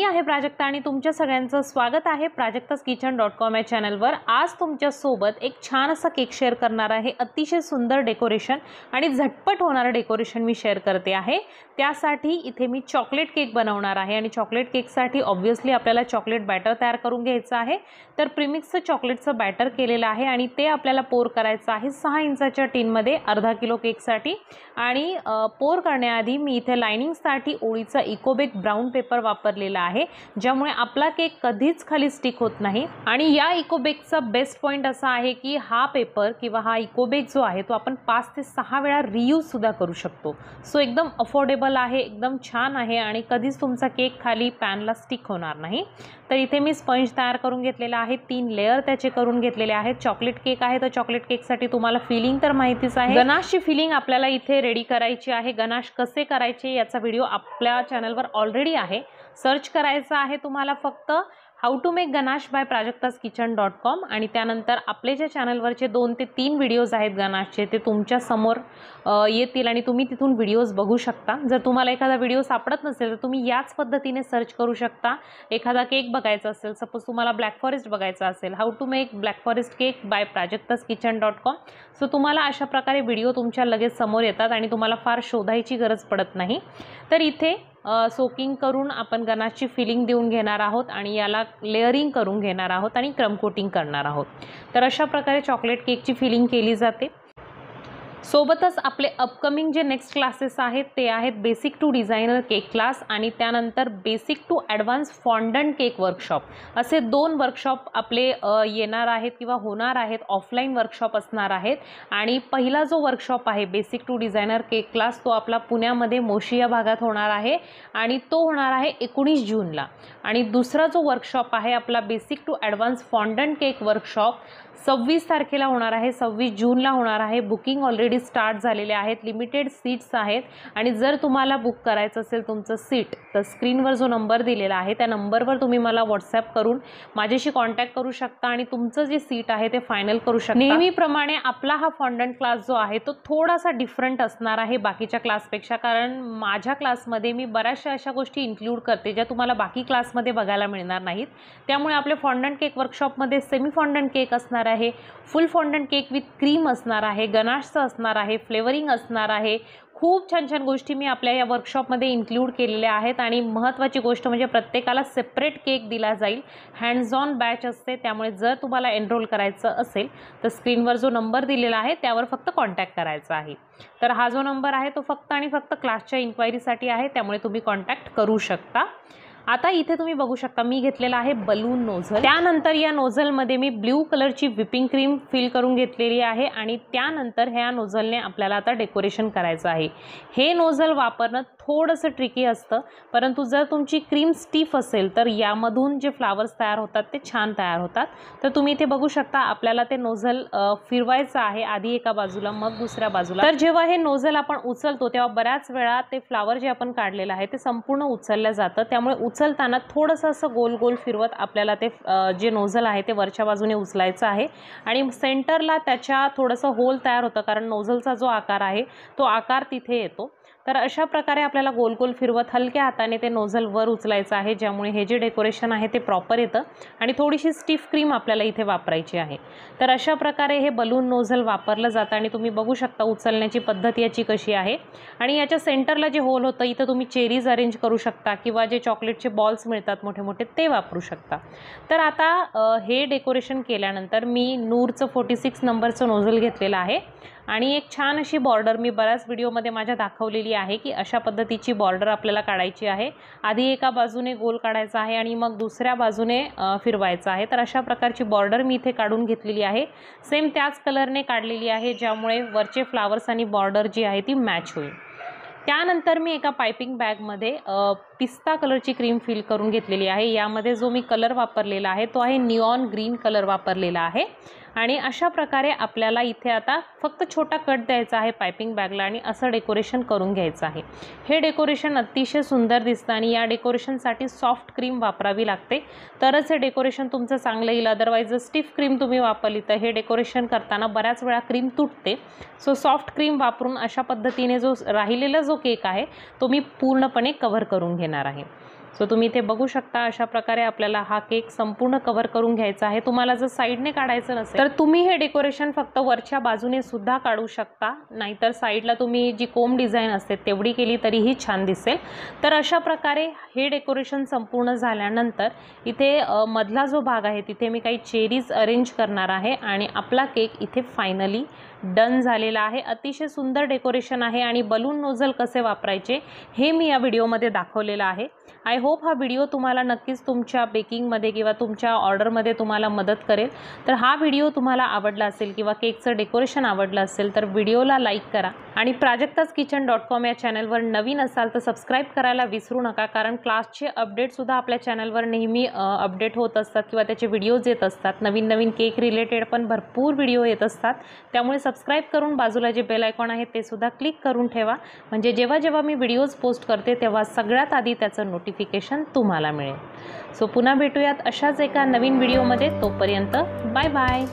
मी आहे प्राजक्ता आणि तुमच्या सगळ्यांचं स्वागत आहे प्राजक्तास किचन डॉट कॉम या चॅनलवर. आज तुमच्यासोबत एक छान असा केक शेअर करणार आहे. अतिशय सुंदर डेकोरेशन आणि झटपट होणारं डेकोरेशन मी शेअर करते आहे. त्यासाठी इथे मी चॉकलेट केक बनवणार आहे आणि चॉकलेट केकसाठी ऑब्व्हियसली आपल्याला चॉकलेट बॅटर तयार करून घ्यायचं आहे. तर प्रिमिक्सचं चॉकलेटचं बॅटर केलेलं आहे आणि ते आपल्याला पोर करायचं आहे सहा इंचाच्या टीनमध्ये अर्धा किलो केकसाठी. आणि पोर करण्याआधी मी इथे लायनिंगसाठी ओळीचा इकोबेक ब्राऊन पेपर वापरलेला आहे. ज्यामुळे आपला केक कधीच खाली स्टिक होत नाही. आणि या इकोबेकचा बेस्ट पॉईंट असा आहे की हा पेपर किंवा हा इकोबेक जो आहे तो आपण पाच ते सहा वेळा रियूजसुद्धा करू शकतो. सो एकदम अफोर्डेबल आहे एकदम छान आहे आणि कधीच तुमचा केक खाली पॅनला स्टिक होणार नाही. तर इथे मी स्पंज तयार करून घेतलेला आहे तीन लेअर त्याचे करून घेतलेले आहेत. चॉकलेट केक आहे तर चॉकलेट केकसाठी तुम्हाला फिलिंग तर माहितीच आहे. गनाशची फिलिंग आपल्याला इथे रेडी करायची आहे. गनाश कसे करायचे याचा व्हिडिओ आपल्या चॅनलवर ऑलरेडी आहे. सर्च करायचं आहे तुम्हाला फक्त how to make ganache by Prajakta's kitchen dot com आणि त्यानंतर आपले ज्या चॅनलवरचे दोन ते तीन व्हिडिओज आहेत गनाशचे ते तुमच्यासमोर येतील आणि तुम्ही तिथून व्हिडिओज बघू शकता. जर तुम्हाला एखादा व्हिडिओ सापडत नसेल तर तुम्ही याच पद्धतीने सर्च करू शकता. एखादा केक बघायचा असेल सपोज तुम्हाला ब्लॅक फॉरेस्ट बघायचा असेल how to make black forest cake by Prajakta's kitchen dot com so तुम्हाला अशा प्रकारे व्हिडिओ तुमच्या लगेच समोर येतात आणि तुम्हाला फार शोधायची गरज पडत नाही. तर इथे सोकिंग करून आपण गनाशची फिलिंग देऊन घेणार आहोत आणि याला लेअरिंग करून घेणार आहोत आणि क्रमकोटिंग करणार आहोत. तर अशा प्रकारे चॉकलेट केकची फिलिंग केली जाते. सोबतच आपले अपकमिंग जे नेक्स्ट क्लासेस आहेत ते आहेत basic to designer cake class आणि त्यानंतर basic to advance fondant cake workshop असे दोन वर्कशॉप आपले येणार आहेत किंवा होणार आहेत ऑफलाईन वर्कशॉप असणार आहेत. आणि पहिला जो वर्कशॉप आहे basic to designer cake class तो आपला पुण्यामध्ये मोशी या भागात होणार आहे आणि तो होणार आहे एकोणीस जूनला. आणि दुसरा जो वर्कशॉप आहे आपला basic to advance fondant cake workshop सव्वीस तारखेला होणार आहे सव्वीस जूनला होणार आहे. बुकिंग ऑलरेडी स्टार्ट झालेले आहेत. लिमिटेड सीट्स आहेत. आणि जर तुम्हाला बुक करायचं असेल तुमचं सीट तर स्क्रीनवर जो नंबर दिलेला आहे त्या नंबरवर तुम्ही मला व्हॉट्सॲप करून माझ्याशी कॉन्टॅक्ट करू शकता आणि तुमचं जे सीट आहे ते फायनल करू शकता. नेहमीप्रमाणे आपला हा फॉन्डंट क्लास जो आहे तो थोडासा डिफरंट असणार आहे बाकीच्या क्लासपेक्षा कारण माझ्या क्लासमध्ये मी बऱ्याचशा अशा गोष्टी इन्क्लूड करते ज्या तुम्हाला बाकी क्लासमध्ये बघायला मिळणार नाहीत. त्यामुळे आपल्या फॉन्डंट केक वर्कशॉपमध्ये सेमी फॉन्डंट केक असणार आहे. Full fondant cake with cream असणार आहे गनाशचं असणार आहे फ्लेवरिंग असणार आहे. खूप छान छान गोष्टी मी आपल्या या वर्कशॉपमध्ये इन्क्लूड केलेल्या आहेत आणि महत्त्वाची गोष्ट म्हणजे प्रत्येकाला सेपरेट केक दिला जाईल. हँड्स ऑन बॅच असते त्यामुळे जर तुम्हाला एनरोल करायचं असेल तर स्क्रीनवर जो नंबर दिलेला आहे त्यावर फक्त कॉन्टॅक्ट करायचा आहे. तर हा जो नंबर आहे तो फक्त आणि फक्त क्लासच्या इन्क्वायरीसाठी आहे त्यामुळे तुम्ही कॉन्टॅक्ट करू शकता. आता इथे तुम्ही बघू शकता मी घेतलेला आहे बलून नोझल त्यानंतर या नोझलमध्ये मी ब्ल्यू कलरची व्हिपिंग क्रीम फिल करून घेतलेली आहे आणि त्यानंतर ह्या नोझलने आपल्याला आता डेकोरेशन करायचं आहे. हे नोझल वापरणं थोडंसं ट्रिकी असतं. परंतु जर तुमची क्रीम स्टीफ असेल तर यामधून जे फ्लावर्स तयार होतात ते छान तयार होतात. तर तुम्ही इथे बघू शकता आपल्याला ते नोझल फिरवायचं आहे आधी एका बाजूला मग दुसऱ्या बाजूला. तर जेव्हा हे नोझल आपण उचलतो तेव्हा बऱ्याच वेळा ते फ्लावर जे आपण काढलेलं आहे ते संपूर्ण उचललं जातं. त्यामुळे उचलताना थोडंसं असं गोल गोल फिरवत आपल्याला ते जे नोझल आहे ते वरच्या बाजूने उचलायचं आहे. आणि सेंटरला त्याच्या थोडंसं होल तयार होतं कारण नोझलचा जो आकार आहे तो आकार तिथे येतो. तर अशा प्रकारे आपल्याला गोल गोल फिरवत हलक्या हाताने ते नोझल वर उचलायचं आहे ज्यामुळे हे जे डेकोरेशन आहे ते प्रॉपर येतं आणि थोडीशी स्टिफ क्रीम आपल्याला इथे वापरायची आहे. तर अशा प्रकारे हे बलून नोझल वापरलं जातं आणि तुम्ही बघू शकता उचलण्याची पद्धत याची कशी आहे. आणि याच्या सेंटरला जे होल होतं इथं तुम्ही चेरीज अरेंज करू शकता किंवा जे चॉकलेटचे बॉल्स मिळतात मोठे मोठे ते वापरू शकता. तर आता हे डेकोरेशन केल्यानंतर मी नूरचं फोर्टी सिक्स नंबरचं नोझल घेतलेलं आहे. आणि एक छान अशी बॉर्डर मी बऱ्याच व्हिडिओमध्ये माझ्या दाखवलेली आहे की अशा पद्धतीची बॉर्डर आपल्याला काढायची आहे. आधी एका बाजूने गोल काढायचा आहे आणि मग दुसऱ्या बाजूने फिरवायचा आहे. तर अशा प्रकारची बॉर्डर मी इथे काढून घेतलेली आहे. सेम त्याच कलरने काढलेली आहे ज्यामुळे वरचे फ्लावर्स आणि बॉर्डर जी आहे ती मॅच होईल. त्यानंतर मी एका पायपिंग बॅगमध्ये पिस्ता कलरची क्रीम फिल करून घेतलेली आहे. यामध्ये जो मी कलर वापरलेला आहे तो आहे निऑन ग्रीन कलर वापरलेला आहे. आणि अशा प्रकारे आपल्याला इथे आता फक्त छोटा कट द्यायचा आहे पायपिंग बॅगला आणि असं डेकोरेशन करून घ्यायचं आहे. हे डेकोरेशन अतिशय सुंदर दिसतं आणि या डेकोरेशनसाठी सॉफ्ट क्रीम वापरावी लागते. तरच हे डेकोरेशन तुमचं चांगलं येईल. अदरवाईज जर स्टिफ क्रीम तुम्ही वापरली तर हे डेकोरेशन करताना बऱ्याच वेळा क्रीम तुटते. सो सॉफ्ट क्रीम वापरून अशा पद्धतीने जो राहिलेला जो केक आहे तो मी पूर्णपणे कव्हर करून घेणार आहे. सो तुम्ही इथे बघू शकता अशा प्रकारे आपल्याला हा केक संपूर्ण कव्हर करून घ्यायचा आहे. तुम्हाला जर साईडने काढायचं नसेल तर तुम्ही हे डेकोरेशन फक्त वरच्या बाजूने सुद्धा काढू शकता. नाहीतर साईडला तुम्ही जी कोम डिझाईन असते तेवढी केली तरीही छान दिसेल. तर अशा प्रकारे हे डेकोरेशन संपूर्ण झाल्यानंतर इथे मधला जो भाग आहे तिथे मी काही चेरीज अरेंज करणार आहे आणि आपला केक इथे फायनली डन झालेला आहे. अतिशय सुंदर डेकोरेशन आहे आणि बलून नोझल कसे वापरायचे हे मी या व्हिडिओमध्ये दाखवलेलं आहे. आय होप हा व्हिडिओ तुम्हाला नक्कीच तुमच्या बेकिंगमध्ये किंवा तुमच्या ऑर्डरमध्ये तुम्हाला मदत करेल. तर हा व्हिडिओ तुम्हाला आवडला असेल किंवा केकचं डेकोरेशन आवडलं असेल तर व्हिडिओला लाईक करा. आणि प्राजक्ताज किचन डॉट कॉम या चॅनलवर नवीन असाल तर सबस्क्राईब करायला विसरू नका कारण क्लासचे अपडेटसुद्धा आपल्या चॅनलवर नेहमी अपडेट होत असतात किंवा त्याचे व्हिडिओज येत असतात. नवीन नवीन केक रिलेटेड पण भरपूर व्हिडिओ येत असतात. त्यामुळे सबस्क्राईब करून बाजूला जे बेल आयकॉन आहे ते सुद्धा क्लिक करून ठेवा. म्हणजे जेव्हा जेव्हा मी व्हिडिओज पोस्ट करते तेव्हा सगळ्यात आधी त्याचं नोटिफिकेशन तुम्हाला मिळेल. सो पुन्हा भेटूयात अशाच एका नवीन व्हिडिओमध्ये तोपर्यंत बाय बाय